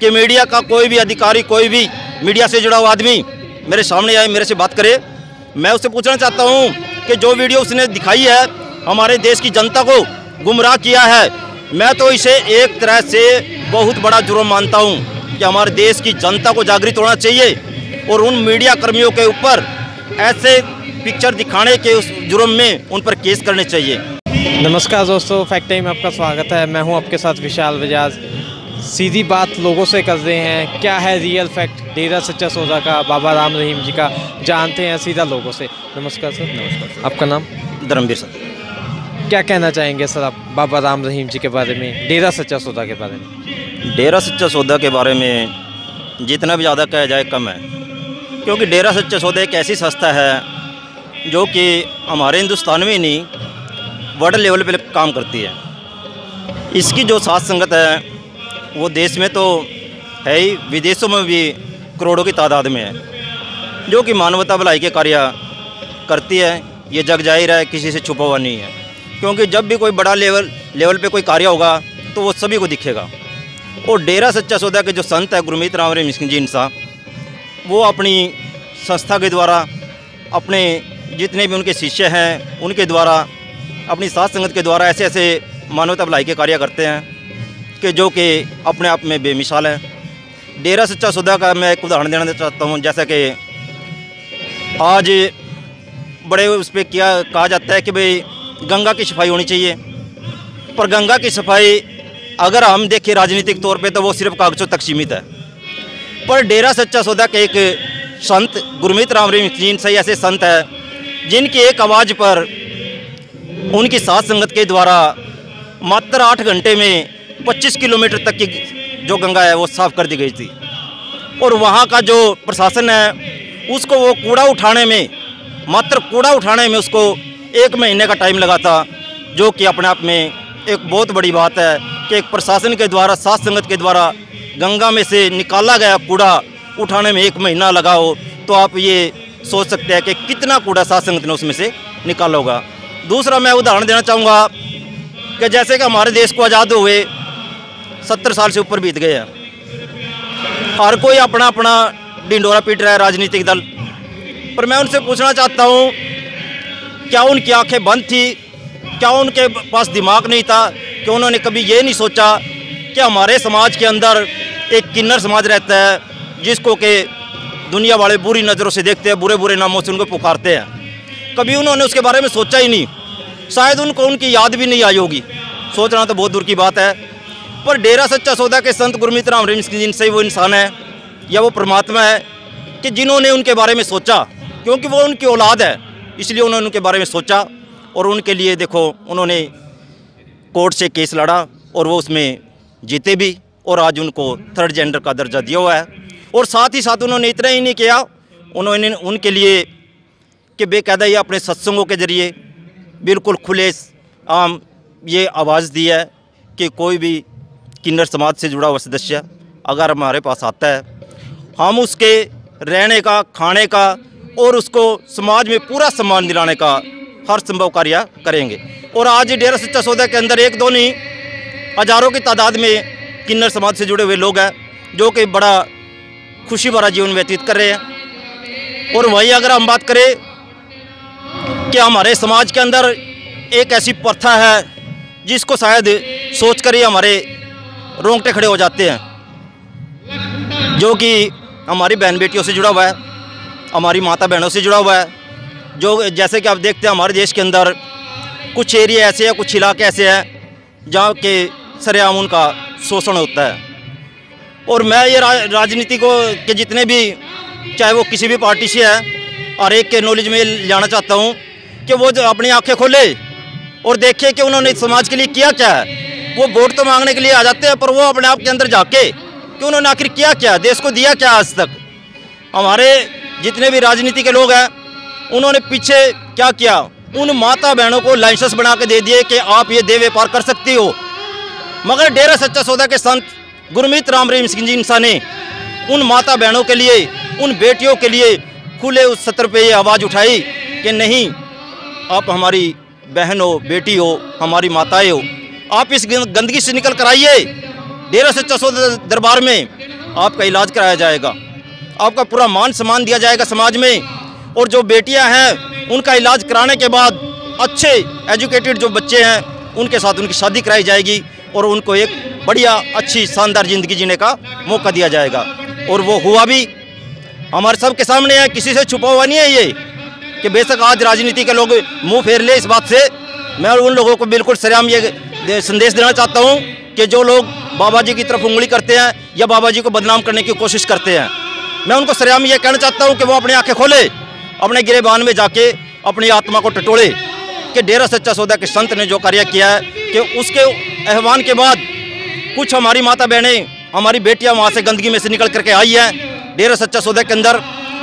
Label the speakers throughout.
Speaker 1: कि मीडिया का कोई भी अधिकारी, कोई भी मीडिया से जुड़ा हुआ आदमी मेरे सामने आए, मेरे से बात करे। मैं उससे पूछना चाहता हूँ कि जो वीडियो उसने दिखाई है, हमारे देश की जनता को गुमराह किया है, मैं तो इसे एक तरह से बहुत बड़ा जुर्म मानता हूँ कि हमारे देश की जनता को जागृत होना चाहिए और उन मीडिया कर्मियों के ऊपर ऐसे पिक्चर दिखाने के उस जुर्म में उन पर केस करने चाहिए।
Speaker 2: नमस्कार दोस्तों फैक्ट टाइम में आपका स्वागत है। मैं हूँ आपके साथ विशाल बजाज। सीधी बात लोगों से कर रहे हैं क्या है रियल फैक्ट डेरा सच्चा सौदा का बाबा राम रहीम जी का जानते हैं सीधा लोगों से। नमस्कार सर। नमस्कार आपका नाम?
Speaker 1: धर्मवीर सर।
Speaker 2: क्या कहना चाहेंगे सर आप बाबा राम रहीम जी के बारे में डेरा सच्चा सौदा के बारे में?
Speaker 1: डेरा सच्चा सौदा के बारे में जितना भी ज़्यादा कहा जाए कम है। क्योंकि डेरा सच्चा सौदा एक ऐसी संस्था है जो कि हमारे हिंदुस्तान में ही नहीं वर्ल्ड लेवल पर काम करती है। इसकी जो साथ संगत है, वो देश में तो है ही, विदेशों में भी करोड़ों की तादाद में है। जो कि मानवता भलाई के कार्य करती है, ये जग ज़ाहिर है, किसी से छुपा हुआ नहीं है। क्योंकि जब भी कोई बड़ा लेवल लेवल पे कोई कार्य होगा तो वो सभी को दिखेगा। और डेरा सच्चा सौदा के जो संत है, गुरमीत राम रे मिस्किन जी इंसा वो अपनी संस्था के द्वारा, अपने जितने भी उनके शिष्य हैं, उनके द्वारा अपनी साथ संगत के द्वारा ऐसे ऐसे मानवता भलाई के कार्य करते हैं कि जो कि अपने आप में बेमिसाल हैं। डेरा सच्चा सौदा का मैं एक उदाहरण देना चाहता हूँ, जैसा कि आज बड़े उस पर क्या कहा जाता है कि भाई गंगा की सफ़ाई होनी चाहिए। पर गंगा की सफ़ाई अगर हम देखें राजनीतिक तौर पे तो वो सिर्फ़ कागज़ों तक सीमित है। पर डेरा सच्चा सौदा के एक संत गुरमीत राम रीम जी ऐसे संत है, जिनकी एक आवाज़ पर उनकी साथ संगत के द्वारा मात्र आठ घंटे में 25 किलोमीटर तक की जो गंगा है वो साफ़ कर दी गई थी। और वहाँ का जो प्रशासन है, उसको वो कूड़ा उठाने में, मात्र कूड़ा उठाने में उसको एक महीने का टाइम लगा था, जो कि अपने आप में एक बहुत बड़ी बात है कि एक प्रशासन के द्वारा सात संगत के द्वारा गंगा में से निकाला गया कूड़ा उठाने में एक महीना लगा हो तो आप ये सोच सकते हैं कि कितना कूड़ा सात संगत ने उसमें से निकाला होगा। दूसरा मैं उदाहरण देना चाहूँगा कि जैसे कि हमारे देश को आज़ाद हुए सत्तर साल से ऊपर बीत गए हैं। हर कोई अपना अपना डिंडोरा पीट रहा है राजनीतिक दल। पर मैं उनसे पूछना चाहता हूँ, क्या उनकी आँखें बंद थी? क्या उनके पास दिमाग नहीं था कि उन्होंने कभी ये नहीं सोचा कि हमारे समाज के अंदर एक किन्नर समाज रहता है, जिसको कि दुनिया वाले बुरी नज़रों से देखते हैं, बुरे बुरे नामों से उनको पुकारते हैं? कभी उन्होंने उसके बारे में सोचा ही नहीं। शायद उनको उनकी याद भी नहीं आई होगी। सोचना तो बहुत दूर की बात है। पर डेरा सच्चा सौदा के संत गुरमीत राम रहीम जिन से वो इंसान है, या वो परमात्मा है, कि जिन्होंने उनके बारे में सोचा, क्योंकि वो उनकी औलाद है, इसलिए उन्होंने उनके बारे में सोचा, और उनके लिए देखो, उन्होंने कोर्ट से केस लड़ा, और वो उसमें जीते भी, और आज उनको थर्ड जेंडर का दर्जा दिया हुआ है। और साथ ही साथ उन्होंने इतना ही नहीं किया, उन्होंने उनके लिए कि बेकायदा ये अपने सत्संगों के ज़रिए बिल्कुल खुले आम ये आवाज़ दी है कि कोई भी किन्नर समाज से जुड़ा हुआ सदस्य अगर हमारे पास आता है, हम उसके रहने का, खाने का और उसको समाज में पूरा सम्मान दिलाने का हर संभव कार्य करेंगे। और आज डेरा सच्चा सौदा के अंदर एक दो नहीं, हज़ारों की तादाद में किन्नर समाज से जुड़े हुए लोग हैं, जो कि बड़ा खुशी भरा जीवन व्यतीत कर रहे हैं। और वहीं अगर हम बात करें कि हमारे समाज के अंदर एक ऐसी प्रथा है जिसको शायद सोच कर ही हमारे रोंगटे खड़े हो जाते हैं? जो कि हमारी बहन बेटियों से जुड़ा हुआ है हमारी माता बहनों से जुड़ा हुआ है जो जैसे कि आप देखते हैं हमारे देश के अंदर कुछ एरिया ऐसे हैं कुछ इलाके ऐसे हैं जहाँ के सरेआम उनका शोषण होता है। और मैं ये रा, राजनीति को के जितने भी चाहे वो किसी भी पार्टी से है और एक के नॉलेज में जाना चाहता हूँ कि वो जो अपनी आँखें खोले और देखे कि उन्होंने समाज के लिए किया क्या है, वो वोट तो मांगने के लिए आ जाते हैं, पर वो अपने आप के अंदर जाके कि उन्होंने आखिर किया क्या, देश को दिया क्या आज तक? हमारे जितने भी राजनीति के लोग हैं, उन्होंने पीछे क्या किया? उन माता बहनों को लाइसेंस बना के दे दिए कि आप ये दे व्यापार कर सकती हो। मगर डेरा सच्चा सौदा के संत गुरमीत राम रहीम सिंह जी ने उन माता बहनों के लिए, उन बेटियों के लिए खुले उस सत्र पे ये आवाज़ उठाई कि नहीं आप हमारी बहन हो, बेटी हो, हमारी माताएँ हो, आप इस गंदगी से निकल कर आइए। डेरा से सौदा दरबार में आपका इलाज कराया जाएगा। आपका पूरा मान सम्मान दिया जाएगा समाज में। और जो बेटियाँ हैं, उनका इलाज कराने के बाद अच्छे एजुकेटेड जो बच्चे हैं, उनके साथ उनकी शादी कराई जाएगी और उनको एक बढ़िया, अच्छी, शानदार ज़िंदगी जीने का मौका दिया जाएगा। और वो हुआ भी। हमारे सबके सामने है, किसी से छुपा हुआ नहीं है ये। कि बेशक आज राजनीति के लोग मुँह फेर ले इस बात से। मैं उन लोगों को बिल्कुल सरेआम ये संदेश देना चाहता हूँ कि जो लोग बाबा जी की तरफ़ उंगली करते हैं या बाबा जी को बदनाम करने की कोशिश करते हैं, मैं उनको सरेआम ये कहना चाहता हूँ कि वो अपनी आँखें खोले, अपने गिरेबान में जाके अपनी आत्मा को टटोले, कि डेरा सच्चा सौदा के संत ने जो कार्य किया है, कि उसके आह्वान के बाद कुछ हमारी माता बहनें हमारी बेटियाँ वहाँ से गंदगी में से निकल करके आई हैं, डेरा सच्चा सौदा के अंदर,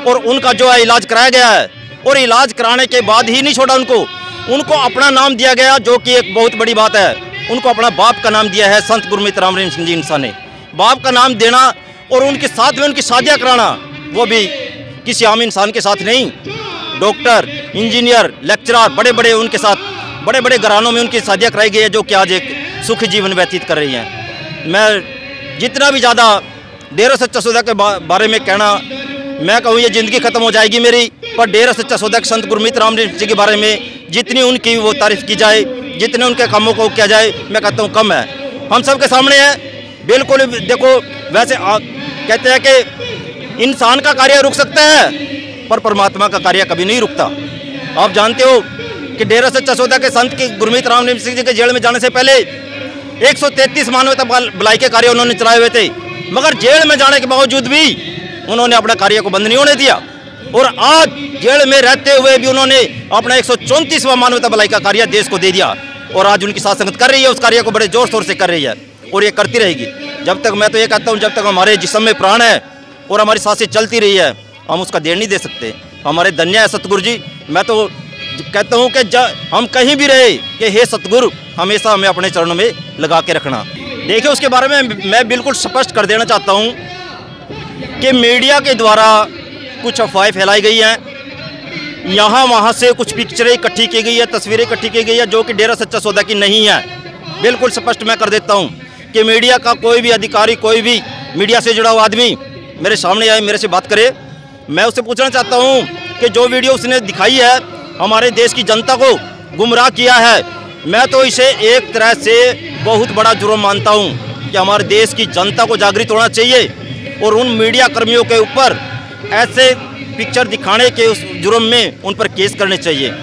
Speaker 1: और उनका जो है इलाज कराया गया है और इलाज कराने के बाद ही नहीं छोड़ा उनको। उनको अपना नाम दिया गया, जो कि एक बहुत बड़ी बात है। उनको अपना बाप का नाम दिया है, संत गुरमित राम रहीम सिंह जी इंसान ने। बाप का नाम देना और उनके साथ में उनकी शादियाँ कराना, वो भी किसी आम इंसान के साथ नहीं। डॉक्टर, इंजीनियर, लेक्चरर बड़े बड़े उनके साथ बड़े बड़े घरानों में उनकी शादियाँ कराई गई है, जो कि आज एक सुखी जीवन व्यतीत कर रही हैं। मैं जितना भी ज़्यादा डेरा सच्चा सौदा के बारे में कहना, मैं कहूँ, ये ज़िंदगी ख़त्म हो जाएगी मेरी। पर डेरा सच्चा सौदा के संत गुरमीत राम जी के बारे में जितनी उनकी वो तारीफ़ की जाए जितने उनके कामों को किया जाए मैं कहता हूँ कम है। हम सब के सामने है। बिल्कुल देखो वैसे आ, कहते हैं कि इंसान का कार्य रुक सकता है पर परमात्मा का कार्य कभी नहीं रुकता। आप जानते हो कि डेरा सच्चा सौदा के संत के गुरमीत राम सिंह जी के जेल में जाने से पहले 133 मानवता भलाई के कार्य उन्होंने चलाए हुए थे। मगर जेल में जाने के बावजूद भी उन्होंने अपना कार्य को बंद नहीं होने दिया। और आज जेल में रहते हुए भी उन्होंने अपना एक सौ मानवता भलाई का कार्य देश को दे दिया और आज उनकी साथ संगत कर रही है, उस कार्य को बड़े ज़ोर शोर से कर रही है और ये करती रहेगी। जब तक मैं तो ये कहता हूँ, जब तक हमारे जिसम में प्राण है और हमारी साँसें चलती रही है, हम उसका देर नहीं दे सकते। हमारे धन्य है सतगुरु जी। मैं तो कहता हूँ कि हम कहीं भी रहे कि हे सतगुरु, हमेशा हमें अपने चरणों में लगा के रखना। देखिए, उसके बारे में मैं बिल्कुल स्पष्ट कर देना चाहता हूँ कि मीडिया के द्वारा कुछ अफवाहें फैलाई गई हैं। यहाँ वहाँ से कुछ पिक्चरें इकट्ठी की गई है, तस्वीरें इकट्ठी की गई है, जो कि डेरा सच्चा सौदा की नहीं है। बिल्कुल स्पष्ट मैं कर देता हूँ कि मीडिया का कोई भी अधिकारी, कोई भी मीडिया से जुड़ा हुआ आदमी मेरे सामने आए, मेरे से बात करे। मैं उससे पूछना चाहता हूँ कि जो वीडियो उसने दिखाई है, हमारे देश की जनता को गुमराह किया है, मैं तो इसे एक तरह से बहुत बड़ा जुर्म मानता हूँ कि हमारे देश की जनता को जागृत होना चाहिए और उन मीडिया कर्मियों के ऊपर ऐसे पिक्चर दिखाने के उस जुर्म में उन पर केस करने चाहिए।